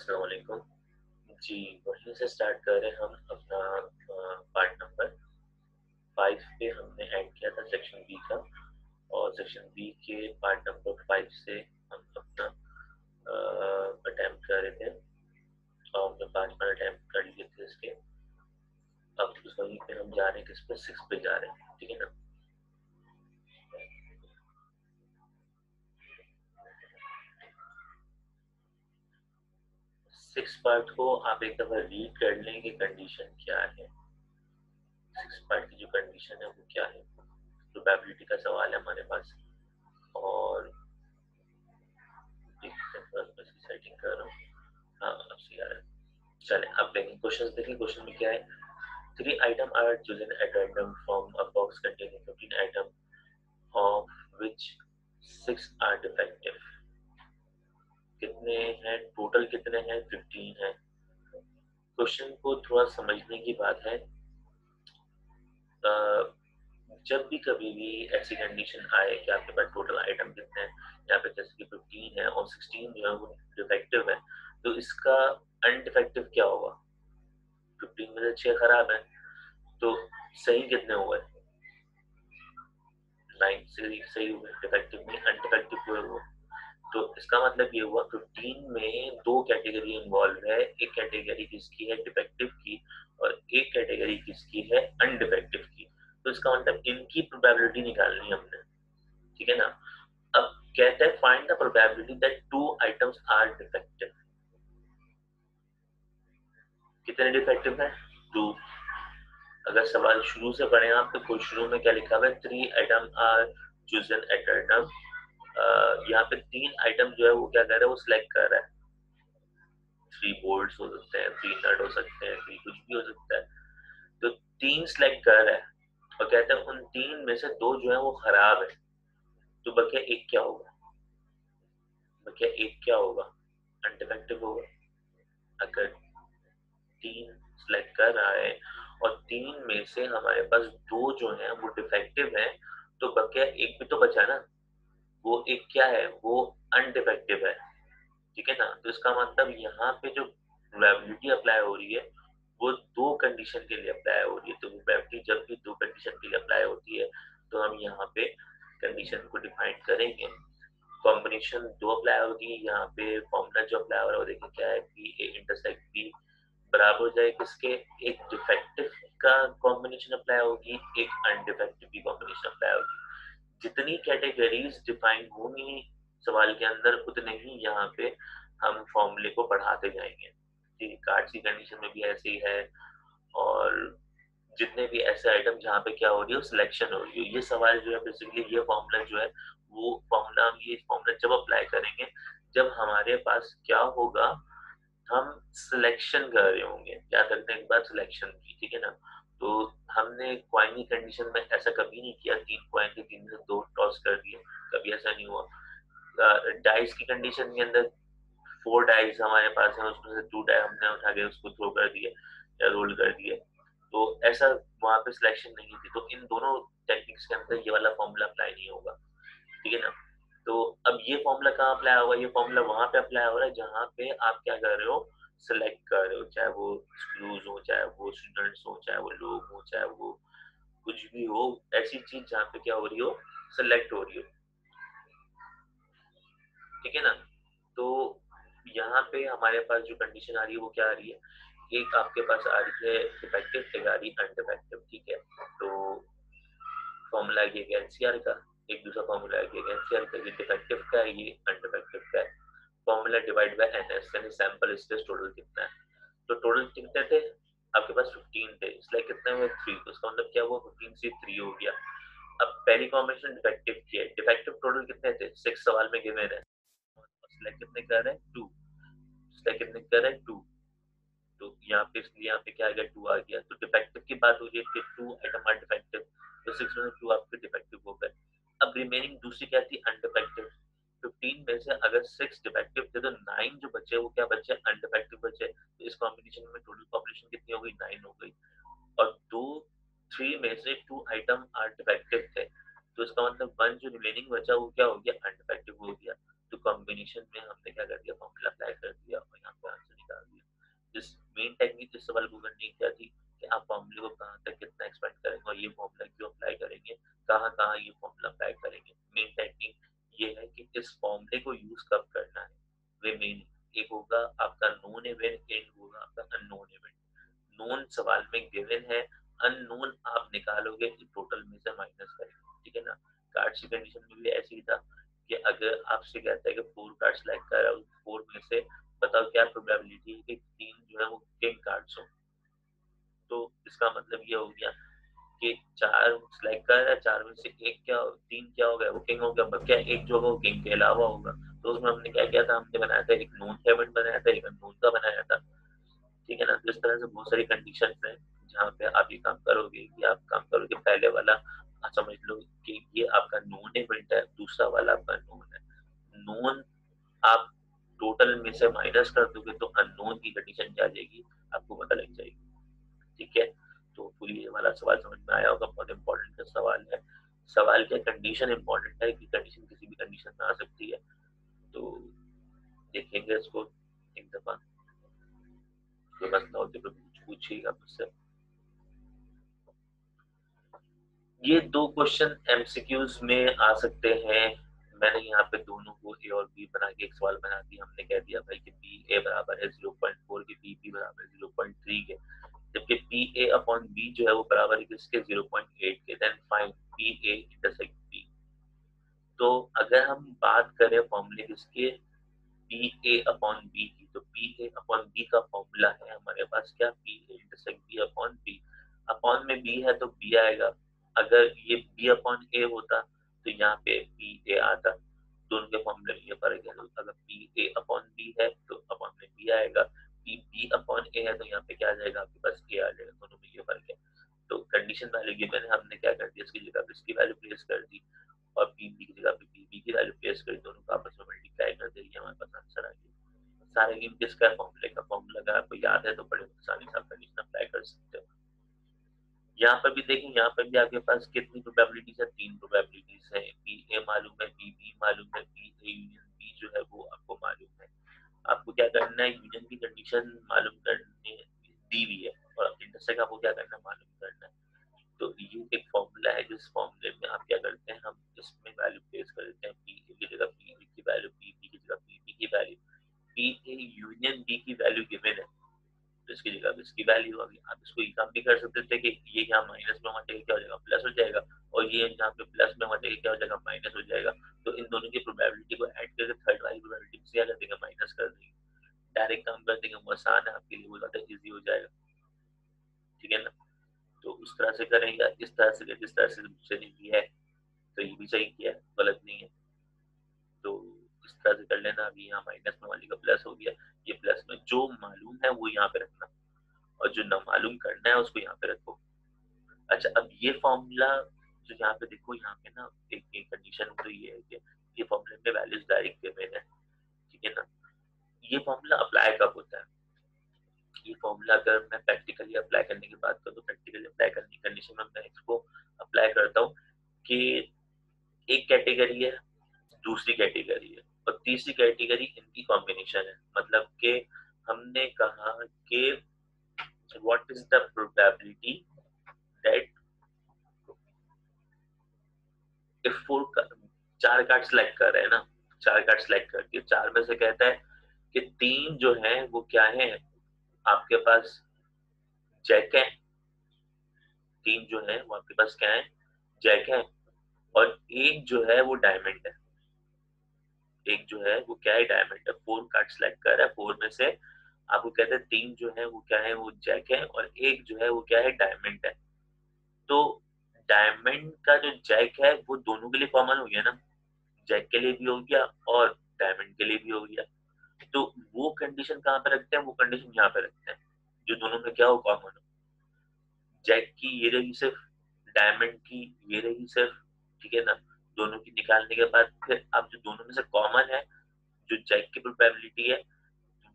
अस्सलाम जी, वहीं से स्टार्ट कर रहे हैं हम अपना पार्ट नंबर फाइव पे हमने ऐड किया था सेक्शन बी का और सेक्शन बी के पार्ट नंबर फाइव से हम अपना अटैम्प्ट कर रहे थे। और हमने पाँच बार अटैम्प्ट कर लिए थे इसके। अब वहीं पे हम जा रहे हैं किस पे सिक्स पे जा रहे हैं, ठीक है ना? सिक्स पार्ट को आप एक दफ़ा रीड कर लें कि कंडीशन क्या है। सिक्स पार्ट की जो कंडीशन है वो क्या है? प्रोबेबिलिटी का सवाल है हमारे पास। और सेटिंग कर रहा हूँ। हाँ अब सही आ रहा है। चले, अब देखें क्वेश्चन देखें क्वेश्चन में क्या है? three item are chosen at random from a box containing 15 item, of which six are defective कितने हैं टोटल कितने हैं फिफ्टीन है। क्वेश्चन को थोड़ा समझने की बात है। जब भी कभी भी ऐसी कंडीशन आए कि आपके पास टोटल आइटम कितने हैं यहाँ पे जैसे कि फिफ्टीन है और सिक्सटीन जो है, वो डिफेक्टिव है तो इसका अनडिफेक्टिव क्या होगा? फिफ्टीन में से छह खराब है तो सही कितने हुए? नाइन से सही हुए डिफेक्टिव में अनडिफेक्टिव हुए वो। तो इसका मतलब ये हुआ फिफ्टीन में दो कैटेगरी इन्वॉल्व है, एक कैटेगरी किसकी है डिफेक्टिव की और एक कैटेगरी किसकी है अनडिफेक्टिव की। तो इसका मतलब इनकी प्रोबेबिलिटी निकालनी हमने, ठीक है ना? अब कहते हैं find the probability that two items are defective कितने डिफेक्टिव है? टू अगर सवाल शुरू से पढ़े आप तो शुरू में क्या लिखा हुआ है? Three item are chosen at random यहाँ पे तीन आइटम जो है वो क्या कर रहा है, वो सिलेक्ट कर रहा है। थ्री बोल्ट हो सकते हैं थ्री नट हो सकते हैं थ्री कुछ भी हो सकता है। तो तीन सिलेक्ट कर रहा है और कहते हैं उन तीन में से दो जो है वो खराब है। तो बकिया एक क्या होगा? बकिया एक क्या होगा? अनडिफेक्टिव होगा। अगर तीन सिलेक्ट कर रहा है और तीन में से हमारे पास दो जो है वो डिफेक्टिव है तो बकिया एक भी तो बचा ना। वो एक क्या है? वो अनडिफेक्टिव है। ठीक है ना? तो इसका मतलब यहाँ पे जो प्रोबेबिलिटी अप्लाई हो रही है, वो दो कंडीशन के लिए अप्लाई हो रही है। तो प्रोबेबिलिटी जब भी दो कंडीशन के लिए अप्लाई होती है तो हम यहाँ पे कंडीशन को डिफाइन करेंगे। कॉम्बिनेशन दो अप्लाई होगी, यहाँ पे फॉर्मूला जो अप्लाई हो रहा है, वो देखिए क्या है पी ए इंटरसेक्ट बी बराबर हो जाए किसके? एक डिफेक्टिव का कॉम्बिनेशन अप्लाई होगी, एक अनडिफेक्टिव की कॉम्बिनेशन अप्लाई होगी। जितनी कैटेगरीज डिफाइन होंगी सवाल के अंदर उतने ही यहाँ पे हम फॉर्मूले को बढ़ाते जाएँगे। ठीक कार्ड की कंडीशन में भी ऐसे ही है और जितने भी ऐसे आइटम जहाँ पे क्या हो रही है सिलेक्शन हो रही है। ये सवाल जो है बेसिकली ये फॉर्मूला जो है, वो फॉर्मूला हम ये फॉर्मूला जब अप्लाई करेंगे, जब हमारे पास क्या होगा, हम सिलेक्शन कर रहे होंगे। क्या करते हैं एक बार सिलेक्शन की, ठीक है ना? तो हमने क्वाइन कंडीशन में ऐसा कभी नहीं किया तीन क्वाइन के तीन से दो टॉस कर दिए। कभी ऐसा नहीं हुआ। डाइस की कंडीशन के अंदर फोर डाइस हमारे पास है, उसमें से टू डाई हमने उठा के उसको थ्रो कर दिए या रोल कर दिए तो ऐसा वहाँ पे सिलेक्शन नहीं थी। तो इन दोनों टेक्निक्स के अंदर ये वाला फॉर्मूला अप्लाई नहीं होगा। ठीक है ना? तो अब ये फॉर्मूला कहाँ अप्लाई होगा? ये फॉर्मूला वहाँ पे अप्लाई हो रहा है जहाँ पे आप क्या कर रहे हो सेलेक्ट कर रहे हो, चाहे वो स्कूल्स हो, चाहे वो स्टूडेंट्स हो, चाहे वो लोग हो, चाहे वो कुछ भी हो, ऐसी चीज़ जहाँ पे क्या हो रही हो सेलेक्ट हो रही हो। ठीक है ना? तो यहाँ पे हमारे पास जो कंडीशन आ रही है, वो क्या आ रही है? एक आपके पास आ रही है डिफेक्टिव एक आ रही है? अनडिफेक्टिव ठीक है तो फॉर्मूला एनसीआर का, एक दूसरा फॉर्मूला है एनसीआर का, ये डिफेक्टिव का है, ये अनडिफेक्टिव का है। फॉर्मूला डिवाइड बाय एनएस यानी सैंपल स्टेज टोटल कितना है? तो टोटल कितने थे? आपके पास 15 थे। इसलिए कितने हुए? 3 तो इसका मतलब क्या हुआ? 15 से 3 हो गया। अब पहली कॉम्बिनेशन डिफेक्टिव की है। डिफेक्टिव टोटल कितने थे? 6 सवाल में गिवन है इसलिए कितने कर रहे हैं? 2 इसलिए कितने कर रहे हैं? 2 तो यहाँ पे इसलिए यहाँ पे क्या आ गया? 2 आ गया। तो डिफेक्टिव की बात हो रही है कि 2 आइटम आर डिफेक्टिव तो 6 में 2 आपके डिफेक्टिव हो गए। अब रिमेनिंग दूसरी क्या थी? अनडिफेक्टिव फिफ्टीन में से अगर सिक्स डिफेक्टिव थे तो नाइन जो बचे, वो क्या बचे? अनडिफेक्टिव बचे। तो इस कॉम्बिनेशन में टोटल पॉपुलेशन कितनी हो गई? नाइन हो गई। और दो थ्री में से टू आइटम आर डिफेक्टिव थे। तो इसका मतलब वन जो रिमेनिंग बचा, वो क्या हो गया? अनडिफेक्टिव हो गया। तो कॉम्बिनेशन में हमने क्या कर दिया? फॉर्मूला अप्लाई कर दिया और यहाँ पे आंसर निकाल दिया। जिस मेन टेक्निक इस सवाल करने की क्या थी? कि आप फॉर्मूले को कहाँ तक कितना एक्सपेंड करेंगे और ये फॉर्मूला क्यों अप्लाई करेंगे? कहाँ कहाँ ये फॉर्मूला अप्लाई करेंगे? मेन टेक्निक ये है कि इस फॉर्मूले को यूज़ कब करना है? वे मेन एक होगा, आपका नोन इवेंट एंड होगा, आपका अननोन इवेंट नोन सवाल में गिवन है अननोन आप निकालोगे टोटल में से माइनस करेंगे ठीक है ना? कार्ड की कंडीशन में भी ऐसे ही था कि अगर आपसे कहता है कि फोर कार्ड सेलेक्ट कर रहा फोर में से बताओ क्या प्रोबेबिलिटी है कि तीन जो है वो किंग कार्ड्स हो। तो इसका मतलब ये हो गया कि चार कर है, चार में से एक क्या तीन क्या हो गया, वो किंग हो गया क्या एक जो होगा वो किंग के अलावा होगा? तो उसमें हमने क्या किया था? हमने बनाया था एक नोन पेमेंट बनाया था, एक अननोन का बनाया था। ठीक है ना? तो इस तरह से बहुत सारी कंडीशन है, जहाँ पे आप ये काम करोगे कि आप काम करोगे, पहले वाला समझ लो कि ये आपका नोन इवेंट है, दूसरा वाला आपका नोन है। नोन आप टोटल में से माइनस कर दोगे तो अननोन की कंडीशन क्या आ जाएगी? आपको पता लग जाएगी। ठीक है? तो पूरी ये वाला सवाल समझ में आया होगा, बहुत इंपॉर्टेंट का सवाल है। सवाल क्या कंडीशन इंपॉर्टेंट है कि कंडीशन किसी भी कंडीशन में आ सकती है? तो देखेंगे इसको एक दफ़ा। कोई मसला हो पूछिएगा मुझसे। ये दो क्वेश्चन एमसीक्यूज में आ सकते हैं। मैंने यहाँ पे दोनों को ए और बी बना के एक सवाल बना दिया। हमने कह दिया भाई कि बी ए बराबर है ज़ीरो पॉइंट फोर के बी बी बराबर है ज़ीरो पॉइंट थ्री के। जबकि पी ए अपॉन बी जो है वो बराबर है किसके ज़ीरो पॉइंट एट के then find P A intersect B तो अगर हम बात करें फॉर्मूले किसके पी ए अपॉन बी की तो पी ए अपॉन बी का फॉर्मूला है हमारे पास क्या? P A intersect B upon B upon में बी है तो बी आएगा। अगर ये बी अपॉन ए होता तो यहाँ पे पी ए आता। दोनों के फॉर्मूले में ये फ़र्क है। अगर पी ए अपॉन बी है तो अपॉन में बी आएगा। पी बी अपॉन ए है तो यहाँ पे क्या आ जाएगा? आपके पास ए आ जाएगा, दोनों में ये फ़र्क है। तो कंडीशन वैल्यू गिवन है हमने क्या कर दिया इसकी जगह पे इसकी वैल्यू प्लेस कर दी और पी बी की जगह पे पी बी की वैल्यू प्लेस कर दी। दोनों का आपस में मल्टीप्लाई कर दी हमारे पास आंसर आ गया। सारे गेम किसका फॉर्मूले का फॉर्मूला अगर आपको याद है तो बड़े आसानी से आप कंडीशन अप्लाई कर सकते हो। यहाँ पर भी देखें, यहाँ पर भी आपके पास कितनी प्रोबेबिलिटीज है? तीन प्रोबेबिलिटीज है। बी ए मालूम है बी बी मालूम है बी ए यूनियन बी जो है वो आपको मालूम है। आपको क्या करना है यूजन की कंडीशन मालूम करनी दी हुई है और इंटरसेक्ट आपको क्या करना है, मालूम करना है। तो ये एक फॉर्मूला है, जिस फॉर्मूले में आप क्या करते हैं, हम इसमें वैल्यू प्लेस कर देते हैं पी की जगह पी की वैल्यू पी की जगह पी की value P A union B की वैल्यू गिवन है। तो इसकी जगह इसकी वैल्यू होगी आप इसको ये काम भी कर सकते थे कि ये यहाँ माइनस में होना चाहिए क्या हो जाएगा? प्लस हो जाएगा। और ये यहाँ पे प्लस में होना चाहिए क्या हो जाएगा? माइनस हो जाएगा। तो इन दोनों की प्रोबेबिलिटी को ऐड करके थर्ड वाली प्रोबेबिलिटी क्या कर देंगे माइनस कर देंगे। डायरेक्ट काम कर देंगे। आसान है, आपके लिए वो ज़्यादा ईजी हो जाएगा। ठीक है ना? तो उस तरह से करेंगे। इस तरह से, जिस तरह से ने किया है तो ये भी सही किया गलत नहीं है। तो इस तरह से कर लेना। अभी यहाँ माइनस में वाली का प्लस हो गया। ये प्लस में जो मालूम है वो यहाँ पे रखना। और जो ना मालूम करना है उसको यहाँ पे रखो। अच्छा अब ये फॉर्मूला जो यहाँ पे देखो यहाँ पे ना एक, कंडीशन तो ये है कि ये फॉर्मूले में वैल्यूज़ डायरेक्ट गिवन है। ठीक है ना? ये फॉर्मूला अप्लाई कब होता है? ये फॉर्मूला अगर मैं प्रैक्टिकली अप्लाई करने की बात करूँ तो प्रैक्टिकली अप्लाई करने की कंडीशन में मैं इसको अप्लाई करता हूँ कि एक कैटेगरी है दूसरी कैटेगरी है। और तीसरी कैटेगरी इनकी कॉम्बिनेशन है। मतलब कि हमने कहा कि what is the probability that if four चार कार्ड सेलेक्ट कर रहे हैं ना, चार कार्ड सेलेक्ट करके चार में से कहता है कि तीन जो है, वो क्या है? आपके पास जैक है। तीन जो है, वो आपके पास क्या है? जैक है। और एक जो है, वो डायमंड है। एक जो है, वो क्या है डायमंड फोर कार्ड सेलेक्ट कर रहा है फोर में से आपको कहते हैं तीन जो है, वो क्या है, वो जैक है और एक जो है, वो क्या है डायमंड है। तो डायमंड का जो जैक है, वो दोनों के लिए कॉमन हो गया ना। जैक के लिए भी हो गया और डायमंड के लिए भी हो गया। तो वो कंडीशन कहाँ पे रखते हैं, वो कंडीशन यहाँ पे रखते हैं, जो दोनों में क्या हो कॉमन हो। जैक की ये रही सिर्फ़ डायमंड की ये रही सिर्फ़, ठीक है ना? दोनों की निकालने के बाद फिर अब जो दोनों में से कॉमन है, जो जैक की प्रोबेबिलिटी है,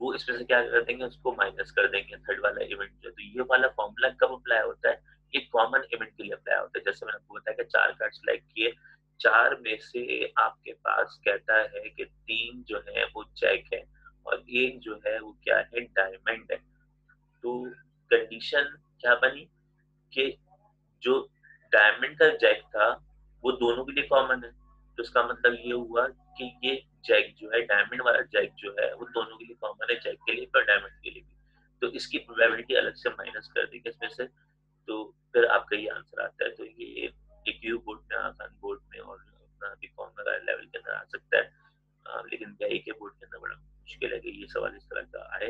वो इसमें से क्या कर देंगे, उसको माइनस कर देंगे थर्ड वाला इवेंट जो तो ये वाला फॉर्मूला कब अप्लाई होता है? एक कॉमन इवेंट के लिए अप्लाई होता है। जैसे मैंने आपको बताया कि चार कार्ड सिलेक्ट किए, चार में से आपके पास कहता है कि तीन जो है वो जैक है और एक जो है वो क्या है? डायमंड है। तो कंडीशन क्या बनी कि जो डायमंड का जैक था वो दोनों के लिए कॉमन है। तो इसका मतलब ये हुआ कि ये जैक जो है डायमंड वाला जैक जो है, वो दोनों के लिए कॉमन है जैक के लिए और डायमंड के लिए भी। तो इसकी प्रोबेबिलिटी अलग से माइनस कर दी इसमें से। तो फिर आपका ये आंसर आता है तो ये एक यू बोर्ड में आसान बोर्ड में और अपना बी कॉम वगैरह लेवल के अंदर आ सकता है आ, लेकिन बीआई के बोर्ड के अंदर बड़ा मुश्किल है कि ये सवाल इस तरह का आए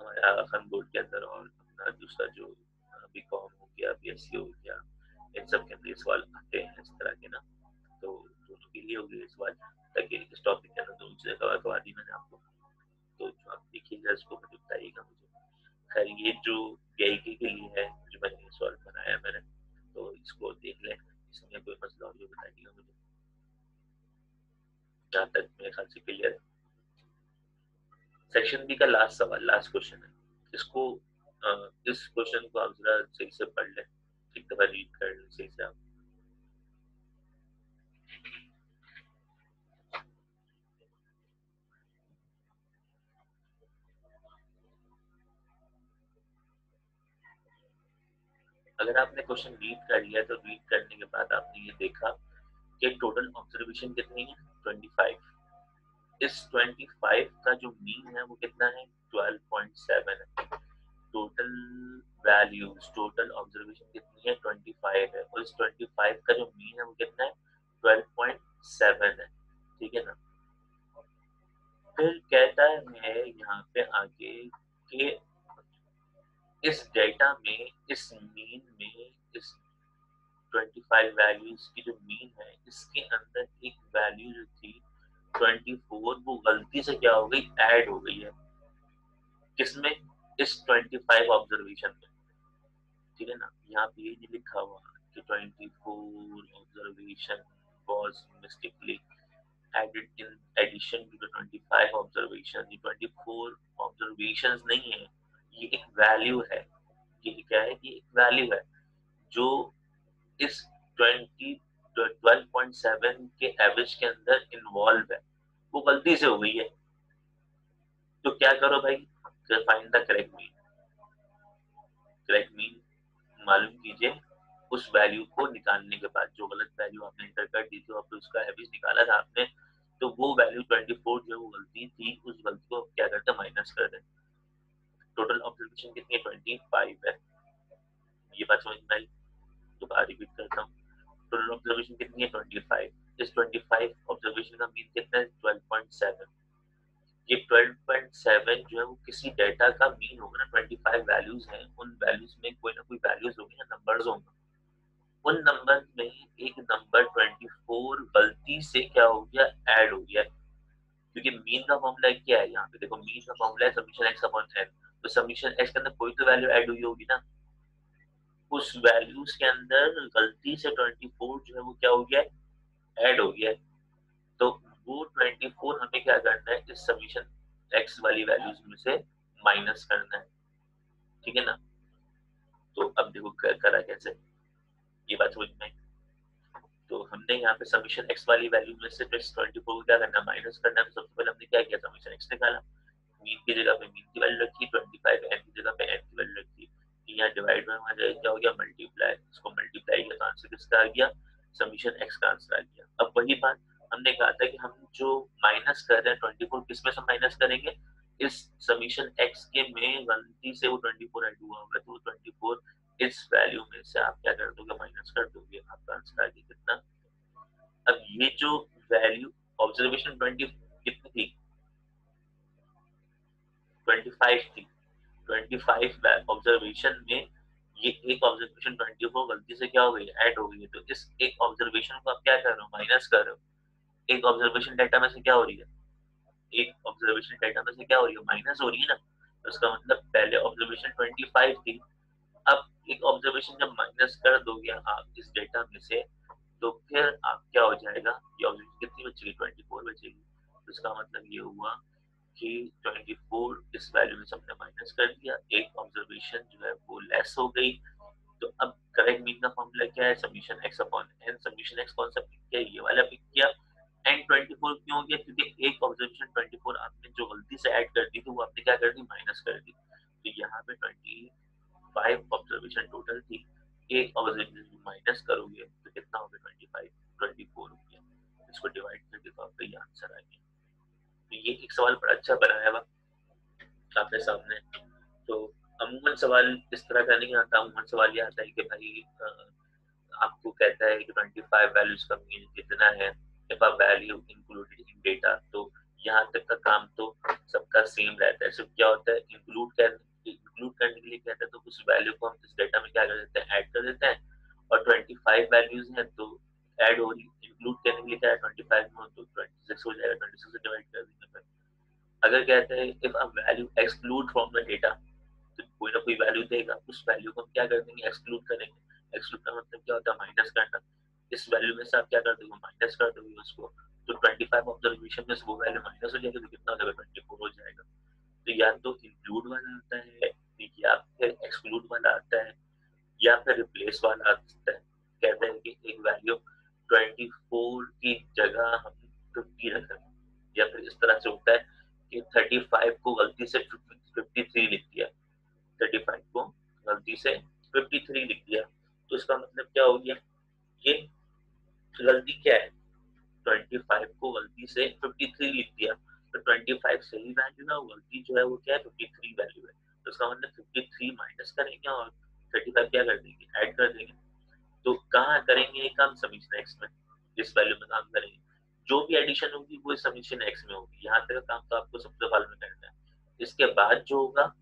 हमारे आसान बोर्ड के अंदर और अपना दूसरा जो बी कॉम हो गया बी एस सी हो गया इन सब के अंदर ये सवाल आते हैं इस तरह के ना तो दोनों के लिए हो गए सवाल ताकि इस टॉपिक के अंदर दोनों चीज़ें कवर करवा दी मैंने आपको तो जो आप देखिएगा उसको मुझे बताइएगा मुझे खैर ये जो पीआईटी के लिए है जो मैंने सॉल्व बनाया मैंने तो इसको देख लें इसमें कोई मसला हो जो बताइएगा मुझे जहाँ तक मेरे ख्याल से क्लियर है सेक्शन बी का लास्ट सवाल लास्ट क्वेश्चन है। इसको इस क्वेश्चन को आप जरा सही से पढ़ लें, एक दफ़ा रीड कर लें, सही से आप। अगर आपने क्वेश्चन रीड कर लिया तो रीड करने के बाद आपने ये देखा कि टोटल ऑब्जर्वेशन कितनी है? 25 इस 25 का जो मीन है वो कितना है? 12.7 है। टोटल वैल्यूज़ टोटल ऑब्जर्वेशन कितनी है? 25 है। और इस 25 का जो मीन है वो कितना है? 12.7 है। ठीक है ना? फिर कहता है यहाँ पे आगे कि इस डेटा में, इस मीन में, इस 25 वैल्यूज़ की जो मीन है, इसके अंदर एक वैल्यू जो थी 24 वो गलती से क्या हो गई? ऐड हो गई है। किसमें? इस 25 ऑब्जर्वेशन में। ठीक है ना? यहाँ पे ये लिखा हुआ कि 24 observation was mistakenly added in addition to the 25 observation. the 24 observations नहीं है। ये एक वैल्यू है। ये क्या है? ये एक वैल्यू है। जो इस 20 12.7 के एवरेज के अंदर इन्वॉल्व है। वो गलती से हो गई है। तो क्या करो भाई? Find the correct mean correct mean मालूम कीजिए उस वैल्यू को निकालने के बाद। जो गलत वैल्यू आपने इंटर कर दी थी, आपने उसका एवरेज निकाला था आपने तो वो वैल्यू 24 जो वो गलती थी। उस गलती को क्या करते हैं? माइनस कर दें टोटल ऑब्जर्वेशन कितनी है? ट्वेंटी फाइव है। ये बात समझ में आई? दोबारा रिपीट करता हूँ। टोटल ऑब्जर्वेशन कितनी है? ट्वेंटी फाइव इस ट्वेंटी फाइव ऑब्जर्वेशन का मीन कितना है? ट्वेल्व पॉइंट सेवन ये ट्वेल्व पॉइंट सेवन जो है वो किसी डेटा का मीन होगा ना? ट्वेंटी फाइव वैल्यूज़ है। उन वैल्यूज़ में कोई ना कोई वैल्यूज़ होंगे या नंबर्स होंगे। उन नंबर में एक नंबर 24 गलती से क्या हो गया? ऐड हो गया। क्योंकि मीन का फॉर्मूला क्या है यहाँ पे? देखो मीन का फॉर्मूला है समीशन एक्स अपॉन एन तो समीशन एक्स के अंदर कोई तो वैल्यू ऐड हुई होगी ना? उस वैल्यूज़ के अंदर गलती से 24 जो है वो क्या हो गया ऐड हो गया तो वो 24 हमें क्या करना है? इस समीशन एक्स वाली वैल्यूज़ में से माइनस करना है। ठीक है ना? तो अब देखो करा कैसे? ये बात समझ में तो हमने यहाँ पे समीशन एक्स वाली वैल्यू में से ट्वेंटी फोर को क्या करना माइनस करना है। तो सबसे पहले हमने क्या किया? समीशन एक्स निकाला। मीन की जगह पे मीन की वैल्यू रखी ट्वेंटी फाइव एन की जगह पे एन की वैल्यू रखी। यहाँ डिवाइड में हमारा क्या हो गया? मल्टीप्लाई इसको मल्टीप्लाई किया तो आंसर किसका आ गया समीशन एक्स का आंसर आ गया। अब वही बात, हमने कहा था कि हम जो माइनस कर रहे हैं ट्वेंटी फोर किसमें से माइनस करेंगे? इस समीशन एक्स के में गलती से वो ट्वेंटी फोर एड हुआ होगा तो ट्वेंटी फोर इस वैल्यू में से आप क्या कर दोगे? माइनस कर दोगे। आपका आंसर आ गया कितना? अब ये जो वैल्यू ऑब्जर्वेशन ट्वेंटी कितनी थी? 25 थी। 25 ऑब्जर्वेशन में ये एक ऑब्जर्वेशन 24 गलती से क्या हो गई? ऐड हो गई है। तो इस एक ऑब्जर्वेशन को आप क्या कर रहे हो? माइनस कर रहे हो। एक ऑब्जर्वेशन डेटा में से क्या हो रही है? एक ऑब्जर्वेशन डेटा में से क्या हो रही है? माइनस हो रही है ना? तो इसका मतलब पहले ऑब्जर्वेशन 25 थी। अब एक ऑब्जर्वेशन जब माइनस कर दोगे आप इस डेटा में से तो फिर आप क्या हो जाएगा? ये ऑब्जर्वेशन कितनी बचेगी? 24 बचेगी। तो इसका मतलब ये हुआ कि 24 इस वैल्यू में हमने माइनस कर दिया। एक ऑब्जर्वेशन जो है वो लेस हो गई। तो अब करेक्ट मीन का फॉर्मूला क्या है? Summation X upon N summation X कौन सा पिक किया, ये वाला पिक किया। एन 24 क्यों हो गया? क्योंकि एक ऑब्जर्वेशन 24 आपने जो गलती से ऐड कर दी थी, वो आपने क्या कर दी? माइनस कर दी। तो यहाँ पे ट्वेंटी फाइव ऑब्जर्वेशन टोटल थी। एक ऑब्जर्वेशन माइनस करोगे तो कितना हो गया? ट्वेंटी फाइव ट्वेंटी फोर हो गया। इसको डिवाइड करके तो आपका ये आंसर आ गया। तो ये एक सवाल बड़ा अच्छा बनाया हुआ आपके सामने तो अमूमन सवाल इस तरह का नहीं आता, अमूमन सवाल ये आता है कि भाई आपको कहता है कि 25 वैल्यूज़ का मीन कितना है? वैल्यू इंक्लूडेड इन डेटा तो यहाँ तक का काम तो सबका सेम रहता है। सिर्फ़ क्या होता है? इंक्लूड कर इंक्लूड करने के लिए कहते हैं? तो उस वैल्यू को हम इस डेटा में क्या कर देते हैं? ऐड कर देते हैं। और 25 वैल्यूज़ हैं तो ऐड हो रही इंक्लूड करने के लिए क्या है 25 में तो 26 हो जाएगा 26 से डिवाइड कर देंगे अगर कहते हैं if a value exclude from the data तो कोई ना कोई वैल्यू देगा। उस वैल्यू को हम क्या कर देंगे? एक्सक्लूड करेंगे। एक्सक्लूड का मतलब क्या होता है? माइनस करना। इस वैल्यू में से आप क्या कर दोगे? माइनस कर दोगे उसको। तो 25 ऑब्जर्वेशन में से वो वैल्यू माइनस हो जाएगा तो कितना हो जाएगा 24 हो जाएगा। तो या तो इंक्लूड वाला आता है, या फिर एक्सक्लूड वाला आता है, या फिर रिप्लेस वाला आता है। कहते हैं कि एक वैल्यू 24 की जगह हम 50 रख रहे हैं। या फिर इस तरह से होता है कि 35 को गलती से 53 लिख दिया। 35 को गलती से 53 लिख दिया। तो इसका मतलब क्या हो गया? ये गलती क्या है? 25 को गलती से 53 लिख दिया। तो 25 सही वैल्यू है गलती जो है वो क्या है? 53 वैल्यू है। तो इसका मतलब 53 माइनस करेंगे और 35 क्या कर देंगे? ऐड कर देंगे। तो कहाँ करेंगे काम समीशन एक्स में, जिस वैल्यू में काम करेंगे? जो भी एडिशन होगी, वो समीशन एक्स में होगी। यहाँ तक काम तो आपको सबसे पहले में करना है। इसके बाद जो होगा,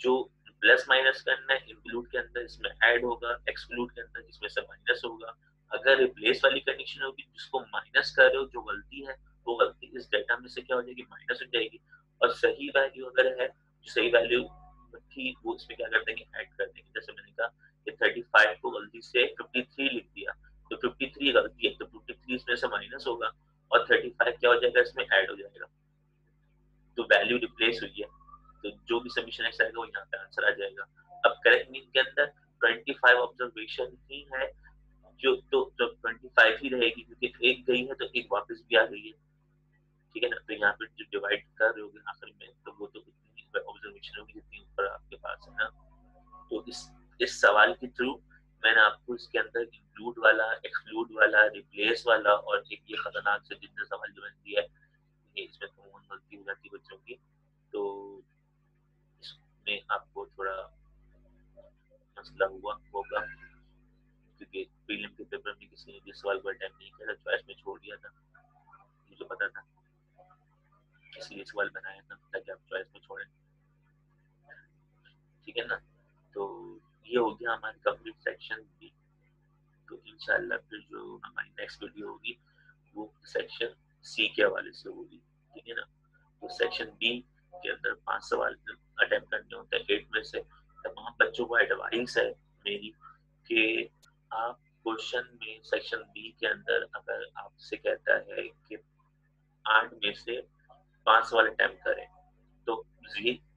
जो प्लस माइनस करना है इंक्लूड के अंदर इसमें ऐड होगा एक्सक्लूड के अंदर इसमें से माइनस होगा। अगर रिप्लेस वाली कंडीशन होगी, जिसको माइनस कर रहे हो, जो गलती है, वो गलती इस डेटा में से क्या हो जाएगी? माइनस हो जाएगी। और सही वैल्यू अगर है जो सही वैल्यू थी वो इसमें क्या कर देंगे? ऐड कर देंगे। जैसे मैंने कहा कि 35 को गलती से 53 लिख दिया। तो 53 गलती है तो 53 इसमें से माइनस होगा और 35 क्या हो जाएगा? इसमें ऐड हो जाएगा। तो वैल्यू रिप्लेस हुई है। तो जो भी सबमिशन एक्स आएगा वो यहाँ पे आंसर आ जाएगा। अब करेक्ट मीन के अंदर 25 ऑब्जर्वेशन ही है। जो तो जब 25 ही रहेगी, क्योंकि एक गई है तो एक वापस भी आ गई है। ठीक है ना? तो यहाँ पे जो डिवाइड कर रहे होगे आखिर में तो वो तो ऑब्जर्वेशन होगी जितनी ऊपर आपके पास है ना? तो इस इस सवाल के थ्रू मैंने आपको इसके अंदर इंक्लूड वाला एक्सक्लूड वाला रिप्लेस वाला और एक ये खतरनाक से जितने सवाल जो मैंने दिया है, इसमें तो गलती हो जाती बच्चों की। तो इसमें आपको थोड़ा मसला हुआ होगा, क्योंकि प्रीलिम के पेपर में किसी ने भी सवाल को अटेम्प्ट नहीं किया था चॉइस में छोड़ दिया था। मुझे पता था इसलिए सवाल बनाया था, ताकि आप चॉइस में छोड़ें। ठीक है ना? तो ये हो गया हमारी कंप्लीट सेक्शन बी तो इंशाल्लाह फिर जो हमारी नेक्स्ट वीडियो होगी, वो सेक्शन सी के हवाले से होगी, ठीक है ना? तो सेक्शन बी के अंदर पाँच सवाल अटेम्प्ट करने होते हैं एट में से तमाम बच्चों को एडवाइस है मेरी कि आप क्वेश्चन में सेक्शन बी के अंदर अगर आपसे कहता है कि आठ में से पाँच सवाल अटेम्प्ट करें तो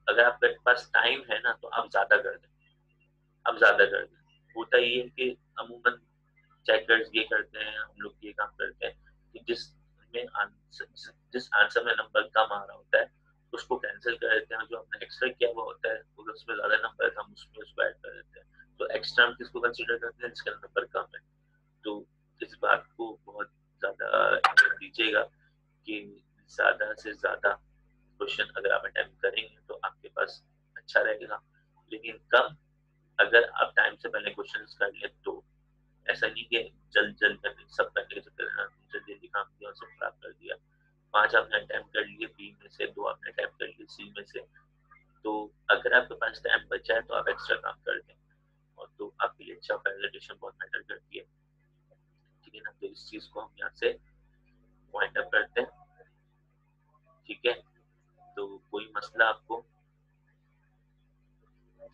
अगर आपके पास टाइम है ना तो आप ज़्यादा कर दें। अब ज़्यादा कर दें होता ये है कि अमूमन चेकर्स ये करते हैं, हम लोग ये काम करते हैं कि जिस में आंसर जिस आंसर में नंबर कम आ रहा होता है, उसको कैंसिल कर देते हैं जो हमने एक्स्ट्रा किया हुआ होता है अगर उसमें ज़्यादा नंबर है हम उसमें उसको ऐड कर देते हैं। तो एक्स्ट्रा हम किसको कंसिडर करते हैं? जिसका नंबर कम है। तो इस बात को बहुत ज़्यादा दीजिएगा कि ज़्यादा से ज़्यादा क्वेश्चन अगर आप अटेम्प्ट करेंगे तो आपके पास अच्छा रहेगा। लेकिन कम अगर आप टाइम से पहले क्वेश्चन कर ले तो ऐसा नहीं कि जल्द जल्द करने सब करने के चक्कर में जल्दी जल्दी काम किया और सब खराब कर दिया। पाँच आपने अटैम्प्ट कर लिए बी में से, दो आपने अटैम्प्ट कर लिए सी में से। तो अगर आपके पास टाइम बचा है तो आप एक्स्ट्रा काम कर दें और तो आपके लिए अच्छा प्रेजेंटेशन बहुत मैटर करती है। ठीक है ना? तो इस चीज़ को हम यहाँ से पॉइंट अप करते हैं। ठीक है? तो कोई मसला आपको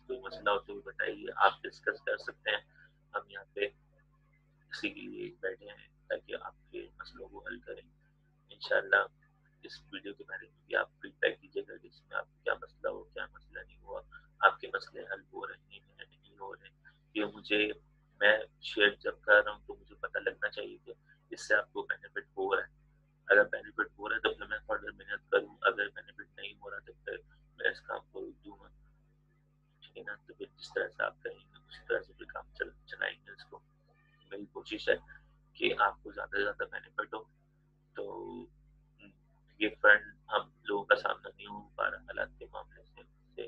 कोई मसला हो तो भी बताइए, आप डिस्कस कर सकते हैं। हम यहाँ पे इसी के लिए बैठे हैं ताकि आपके मसलों को हल करें। इनशाला इस वीडियो के बारे में भी आप फीडबैक दीजिएगा कि इसमें आपको क्या मसला हो क्या मसला नहीं हुआ। आपके मसले हल हो रहे हैं या नहीं हो रहे ये मुझे, मैं शेयर जब कर रहा हूँ तो मुझे पता लगना चाहिए कि इससे आपको बेनिफिट हो रहा है। अगर बेनिफिट हो रहा है तो फिर मैं फर्दर मेहनत करूँ, अगर बेनिफिट नहीं हो रहा तो फिर मैं इस काम को दूँगा। तरह से आप करेंगे उसी तरह से फिर काम चल, चलाएँगे इसको। मेरी कोशिश है कि आपको ज़्यादा से ज़्यादा बेनिफिट हो। तो ये फंड हम लोगों का सामना नहीं हो पा रहा हालात के मामले से से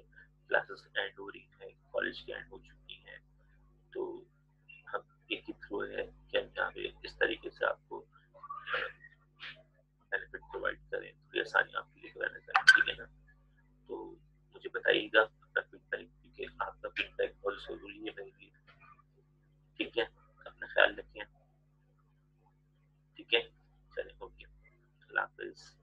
क्लासेस एंड हो रही हैं कॉलेज की एंड हो चुकी हैं। तो हम एक ही थ्रू है कि हम यहाँ पे इस तरीके से आपको बेनिफिट प्रोवाइड करें। थोड़ी आसानी आपके लिए कराना चाहिए ठीक है ना? तो मुझे बताइएगा, अपना फीडबैक के आपका feedback also will give review ठीक है? अपना ख्याल रखें। ठीक है? चलिए, ओके। अल्लाह हाफिज़।